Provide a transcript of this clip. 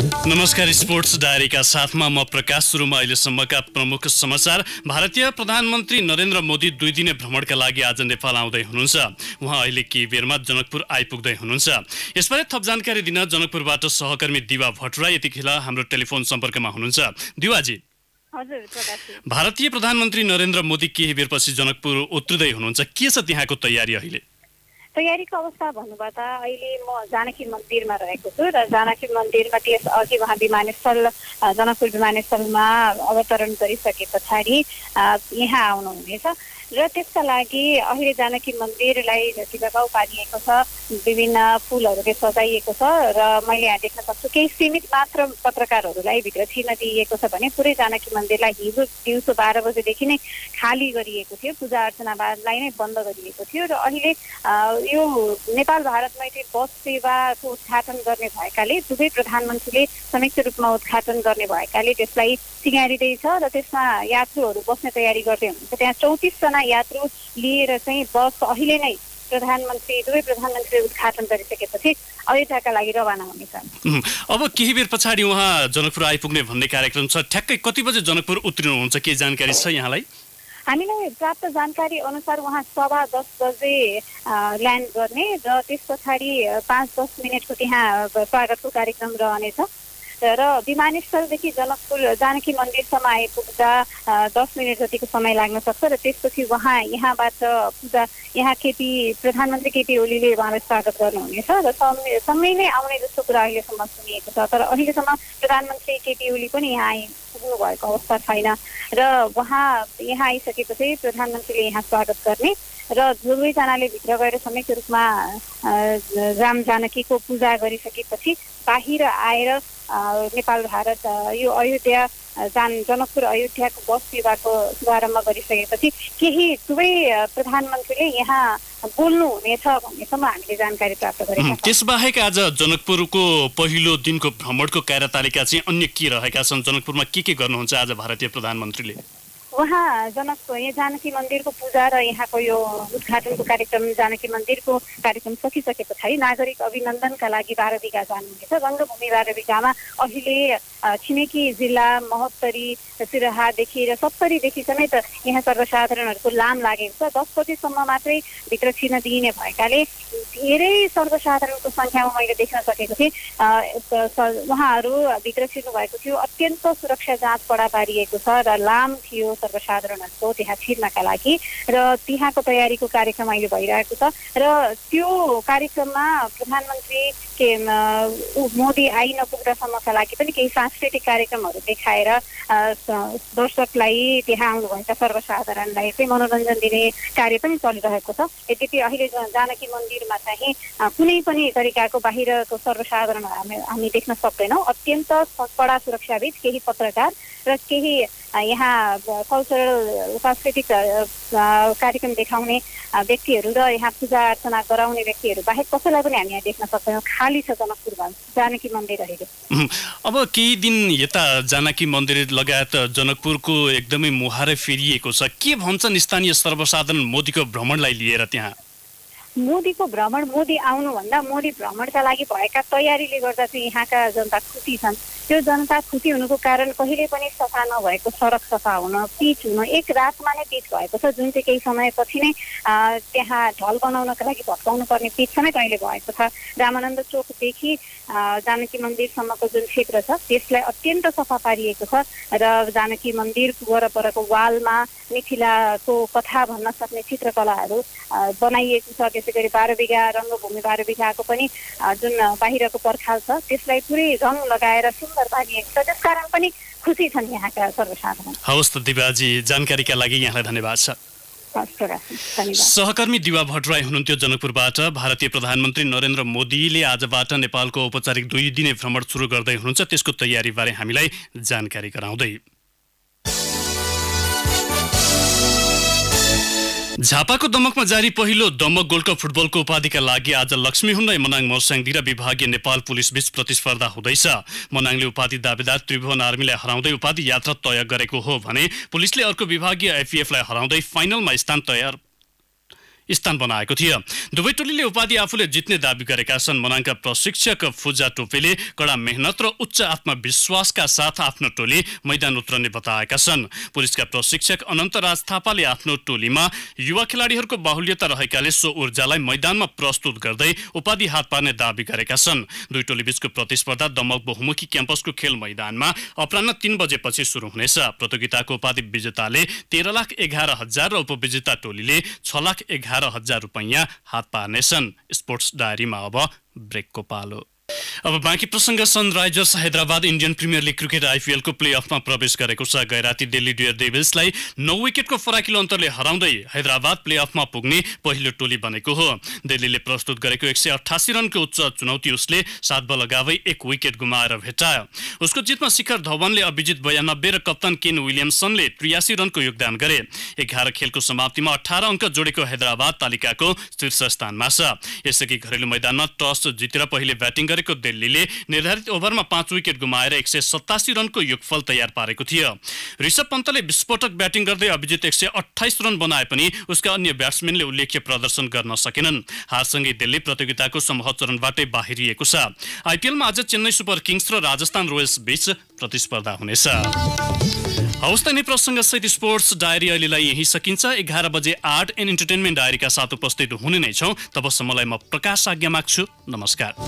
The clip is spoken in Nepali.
नमस्कार स्पोर्ट्स डायरीका साथमा म प्रकाश सुरुमा अहिलेसम्मका प्रमुख समाचार। भारतीय प्रधानमन्त्री नरेन्द्र मोदी दुई दिने भ्रमणका लागि आज नेपाल आउँदै हुनुहुन्छ। उहाँ अहिले केही बेरमा जनकपुर आइपुग्दै हुनुहुन्छ। यसबारे थप जानकारी दिन जनकपुरबाट सहकर्मी दिवा भट्टरा यतिखेर हाम्रो टेलिफोन सम्पर्कमा हुनुहुन्छ। दिवाजी। भारतीय प्रधानमन्त्री नरेन्द्र मोदी केही बेरपछि जनकपुर उत्रिँदै हुनुहुन्छ। के छ त्यहाँको तयारी अहिले? तयारीको अवस्था भन्नुपर्दा अहिले म जानकी मन्दिरमा रहेको छु र जानकी मन्दिरमा त्यस अघि उहाँ विमानस्थल जनकपुर विमानस्थलमा अवतरण गरिसके पछाडि यहाँ आउनुहुनेछ। र त्यसका लागि अहिले जानकी मन्दिरलाई टिकाउ पारिएको छ विभिन्न फुलहरूले सजाइएको छ र मैले यहाँ देख्न सक्छु केही सीमित मात्र पत्रकारहरूलाई भित्र छिर्न दिइएको छ भने पुरै जानकी मन्दिरलाई हिजो दिउँसो बाह्र बजेदेखि नै खाली गरिएको थियो। पूजा अर्चनालाई नै बन्द गरिएको थियो र अहिले यो नेपाल भारत मैत्री बस सेवाको उद्घाटन गर्ने भएकाले दुवै प्रधानमन्त्रीले संयुक्त रूपमा उद्घाटन गर्ने भएकाले त्यसलाई सिँगारिँदैछ र त्यसमा यात्रुहरू बस्ने तयारी गर्दै हुनुहुन्छ। त्यहाँ चौतिसजना यात्रु लिएर चाहिँ बस अहिले नै प्रधानमन्त्री दुवै प्रधानमन्त्रीले उद्घाटन गरिसकेपछि अयोध्याका लागि रवाना हुनेछन् उम्, अब केही बेर पछाडि उहाँ जनकपुर आइपुग्ने भन्ने कार्यक्रम छ। ठ्याक्कै कति बजे जनकपुर उत्रिनुहुन्छ? के जानकारी छ यहाँलाई? हामीलाई प्राप्त जानकारी अनुसार उहाँ सभा दस बजे ल्यान्ड गर्ने र त्यस पछाडि पाँच दस मिनटको त्यहाँ स्वागतको कार्यक्रम रहनेछ। र विमानस्थलदेखि जनकपुर जानकी मन्दिरसम्म आइपुग्दा दस मिनट जतिको समय लाग्न सक्छ र त्यसपछि उहाँ यहाँबाट पूजा यहाँ केपी प्रधानमन्त्री केपी ओलीले उहाँलाई स्वागत गर्नुहुनेछ र सँगै नै आउने जस्तो कुरा अहिलेसम्म सुनिएको छ। तर अहिलेसम्म प्रधानमन्त्री केपी ओली पनि यहाँ आइपुग्नु भएको अवस्था छैन र उहाँ यहाँ आइसकेपछि प्रधानमन्त्रीले यहाँ स्वागत गर्ने र दुवैजनाले भित्र गएर संयुक्त रूपमा राम जानकीको पूजा गरिसकेपछि बाहिर आएर नेपाल भारत यो अयोध्या जान जनकपुर अयोध्याको बस सेवाको शुभारम्भ गरिसकेपछि केही दुवै प्रधानमन्त्रीले यहाँ बोल्नु हुनेछ भन्नेसम्म हामीले जानकारी प्राप्त गरेका त्यसबाहेक आज जनकपुरको पहिलो दिनको भ्रमणको कार्यतालिका चाहिँ अन्य के रहेका छन्? जनकपुरमा के के गर्नुहुन्छ आज भारतीय प्रधानमन्त्रीले? उहाँ जनक यहाँ जानकी मन्दिरको पूजा र यहाँको यो उद्घाटनको कार्यक्रम जानकी मन्दिरको कार्यक्रम सकिसके पछाडि नागरिक अभिनन्दनका लागि बाह्रबिघा जानुहुनेछ। रङ्गभूमि बाह्रबिघामा अहिले अ, छिमेकी जिल्ला महोत्तरी सिराहादेखि र सप्तरीदेखि समेत यहाँ सर्वसाधारणहरूको लाम लागेको छ। दस बजेसम्म मात्रै भित्र छिर्न दिइने भएकाले धेरै सर्वसाधारणको सङ्ख्यामा मैले देख्न सकेको थिएँ। उहाँहरू भित्र छिर्नु भएको थियो। अत्यन्त सुरक्षा जाँच कडा पारिएको छ र लाम थियो सर्वसाधारणहरूको त्यहाँ छिर्नका लागि र त्यहाँको तयारीको कार्यक्रम अहिले भइरहेको छ र त्यो कार्यक्रममा प्रधानमन्त्री के मोदी आइ नपुग्दासम्मका लागि पनि केही सांस्कृतिक कार्यक्रमहरू देखाएर दर्शकलाई त्यहाँ आउनुभएका सर्वसाधारणलाई चाहिँ मनोरञ्जन दिने कार्य पनि चलिरहेको छ। यद्यपि अहिले जानकी मन्दिरमा चाहिँ कुनै पनि तरिकाको बाहिरको सर्वसाधारण हामी हामी देख्न सक्दैनौँ। अत्यन्त कडा सुरक्षाबिच केही पत्रकार र केही यहाँ कल्चरल सांस्कृतिक कार्यक्रम देखाउने व्यक्तिहरू र यहाँ पूजा अर्चना गराउने व्यक्तिहरू बाहेक कसैलाई पनि हामी यहाँ देख्न सक्दैनौँ खाली छ जनकपुर जानकी मन्दिर अहिले उम्, अब केही दिन यता जानकी मन्दिर लगायत जनकपुरको एकदमै मुहारै फेरिएको छ के भन्छन् स्थानीय सर्वसाधारण मोदीको भ्रमणलाई लिएर त्यहाँ मोदीको भ्रमण मोदी आउनुभन्दा मोदी भ्रमणका लागि भएका तयारीले गर्दा चाहिँ यहाँका जनता खुसी छन्। त्यो जनता खुसी हुनुको कारण कहिले पनि सफा नभएको सडक सफा हुन पिच हुन एक रातमा नै पिच भएको छ। जुन चाहिँ केही समयपछि नै त्यहाँ ढल बनाउनका लागि भत्काउनु पर्ने पिच समेत अहिले भएको छ? रामानन्द चोकदेखि जानकी मन्दिरसम्मको जुन क्षेत्र छ त्यसलाई अत्यन्त सफा पारिएको छ र जानकी मन्दिरको वरपरको वालमा मिथिलाको कथा भन्न सक्ने चित्रकलाहरू बनाइएको छ। त्यसै गरी बाह्र बिघा रङ्गभूमि बाह्र बिघाको पनि जुन बाहिरको पर्खाल छ त्यसलाई पुरै रङ लगाएर सुन्दर पारिएको छ त्यसकारण पनि खुसी छन् यहाँका सर्वसाधारण। हवस् त दिवाजी जानकारीका लागि यहाँलाई धन्यवाद छ। सहकर्मी दिवा भट्टराई हुनुहुन्थ्यो जनकपुरबाट। भारतीय प्रधानमन्त्री नरेन्द्र मोदीले आजबाट नेपालको औपचारिक दुई दिने भ्रमण सुरु गर्दै हुनुहुन्छ त्यसको तयारीबारे हामीलाई जानकारी गराउँदै। झापाको दमकमा जारी पहिलो दमक गोल्ड कप फुटबलको उपाधिका लागि आज लक्ष्मी हुन्दै मनाङ मर्स्याङदी र विभागीय नेपाल पुलिस बीच प्रतिस्पर्धा हुँदैछ। मनाङले उपाधि दावेदार त्रिभुवन आर्मीलाई हराउँदै उपाधि यात्रा तय गरेको हो भने पुलिसले अर्को विभागीय एफिएफलाई हराउँदै फाइनलमा स्थान तयार स्थान बनाएको थियो। दुवै टोलीले उपाधि आफूले जित्ने दावी गरेका छन्। मनाङका प्रशिक्षक फुजा टोपेले कडा मेहनत र उच्च आत्मविश्वासका साथ आफ्नो टोली मैदान उत्रने बताएका छन्। पुलिसका प्रशिक्षक अनन्त राज थापाले आफ्नो टोलीमा युवा खेलाडीहरूको बाहुल्यता रहेकाले सो ऊर्जालाई मैदानमा प्रस्तुत गर्दै उपाधि हात पार्ने दावी गरेका छन्। दुई टोली बीचको प्रतिस्पर्धा दमक बहुमुखी क्याम्पसको खेल मैदानमा अपरान्न तीन बजेपछि सुरु हुनेछ। प्रतियोगिताको उपाधि विजेताले तेह्र लाख एघार हजार र उपविजेता टोलीले छ लाख एघार हजार रुपैयाँ हात पार्नेछन्। स्पोर्ट्स डायरीमा अब ब्रेकको पालो। अब बाँकी प्रसङ्ग Sunrisers Hyderabad Indian Premier League cricket आइपिएलको प्ले अफमा प्रवेश गरेको छ। गैराती दिल्ली डियर डेभिल्सलाई नौ विकेटको फराकिलो अन्तरले हराउँदै हैदराबाद प्ले अफमा पुग्ने पहिलो टोली बनेको हो। दिल्लीले प्रस्तुत गरेको एक सय अठासी रनको उच्च चुनौती उसले सात बल लगावै एक विकेट गुमाएर भेटायो उसको जितमा शिखर धवनले अभिजित बयानब्बे र कप्तान केन विलियमसनले त्रियासी रनको योगदान गरे। एघार खेलको समाप्तिमा अठार अङ्क जोडेको हैदराबाद तालिकाको शीर्ष स्थानमा छ। यसअघि घरेलु मैदानमा टस जितेर पहिले ब्याटिङ गरेको दिल्लीले निर्धारित ओभरमा पाँच विकेट गुमाएर एक सय सतासी रनको योगफल तयार पारेको थियो। ऋषभ पन्तले विस्फोटक ब्याटिङ गर्दै अभिजित एक रन बनाए पनि उसका अन्य ब्याट्सम्यानले उल्लेख्य प्रदर्शन गर्न सकेनन्। हारसँगै दिल्ली प्रतियोगिताको समूह चरणबाटै बाहिरिएको छ। आइपिएलमा आज चेन्नई सुपर किङ्स र राजस्थान रोयल्स बीच प्रतिस्पर्धा हुनेछ। हवस् त नै प्रसङ्ग सहित स्पोर्ट्स डायरी अहिलेलाई यही सकिन्छ। एघार बजे आर्ट एन्ड इन्टरटेनमेन्ट डायरीका साथ उपस्थित हुने नै छौँ। तबसम्मलाई म प्रकाश आज्ञा माग्छु। नमस्कार।